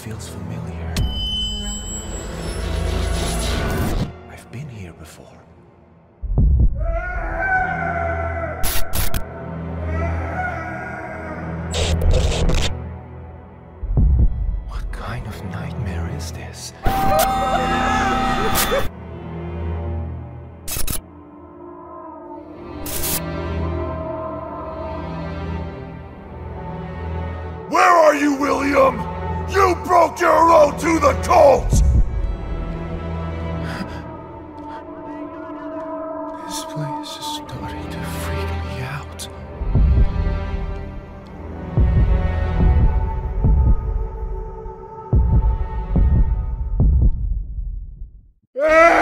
feels familiar. I've been here before. What kind of nightmare is this? Where are you, William? You broke your oath to the cult! This place is starting to freak me out. Ah!